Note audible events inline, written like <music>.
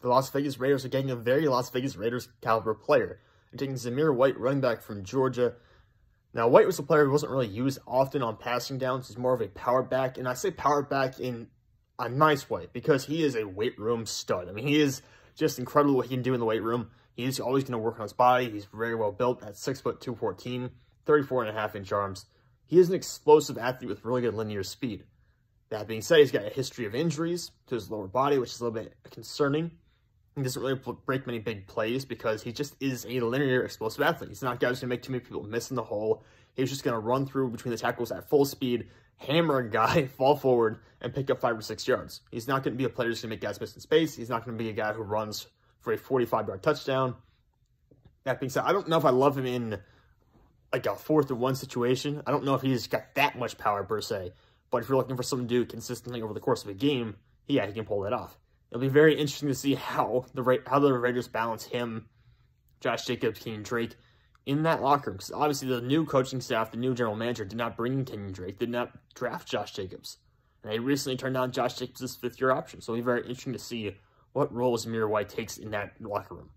the Las Vegas Raiders are getting a very Las Vegas Raiders caliber player. They're taking Zamir White, running back from Georgia. Now, White was a player who wasn't really used often on passing downs. He's more of a power back, and I say power back in a nice way because he is a weight room stud. I mean, he is just incredible what he can do in the weight room. He's always going to work on his body. He's very well built at 6 foot 214, 34 and a half inch arms. He is an explosive athlete with really good linear speed. That being said, he's got a history of injuries to his lower body, which is a little bit concerning. He doesn't really break many big plays because he just is a linear explosive athlete. He's not a guy who's going to make too many people miss in the hole. He's just going to run through between the tackles at full speed, hammer a guy, <laughs> fall forward, and pick up five or six yards. He's not going to be a player who's going to make guys miss in space. He's not going to be a guy who runs for a 45-yard touchdown. That being said, I don't know if I love him in like a fourth and one situation. I don't know if he's got that much power per se. But if you're looking for someone to do consistently over the course of a game, yeah, he can pull that off. It'll be very interesting to see how the how the Raiders balance him, Josh Jacobs, Kenyan Drake in that locker room. Because obviously the new coaching staff, the new general manager, did not bring in Kenyan Drake, did not draft Josh Jacobs. And they recently turned down Josh Jacobs' fifth year option. So it'll be very interesting to see what role Zamir White takes in that locker room.